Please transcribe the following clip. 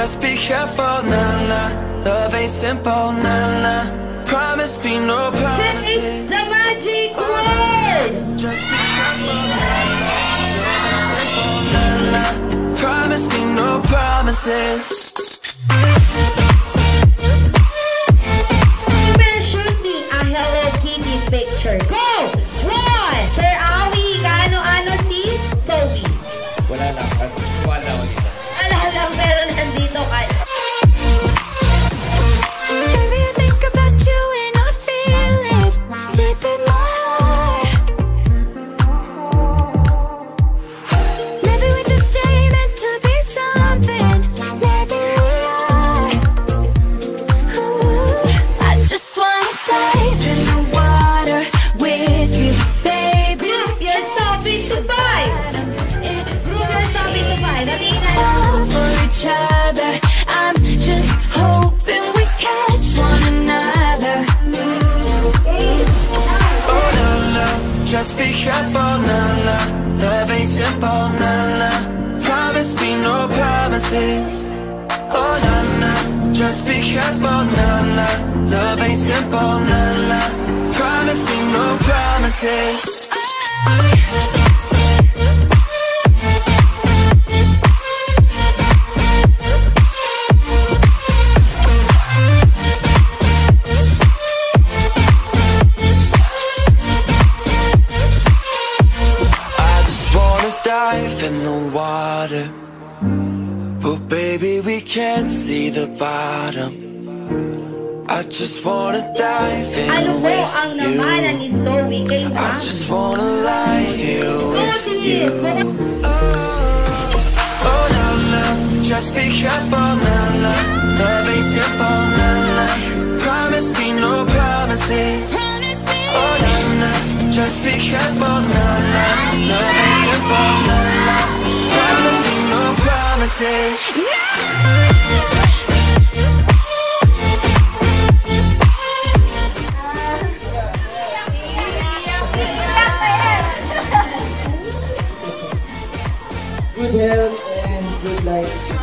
just be careful, na na. Love ain't simple, na na. Promise me no This promises. is the magic word! Just be careful, na na. Love ain't simple, na na. Promise me no promises. Careful, na na. Love ain't simple, na na. Promise me no promises. Oh na na, just be careful, na na. Love ain't simple, na na. Promise me no promises. Water. But baby, we can't see the bottom. I just wanna dive in Ano po with ang you. ni Zooey kay I just wanna lie here with you. Oh, oh no no, just be careful, no no. Love ain't simple, no no. Promise me no promises. Oh no no, just be careful, no no. Love ain't simple, no no. Promise no promises. Good health and good life.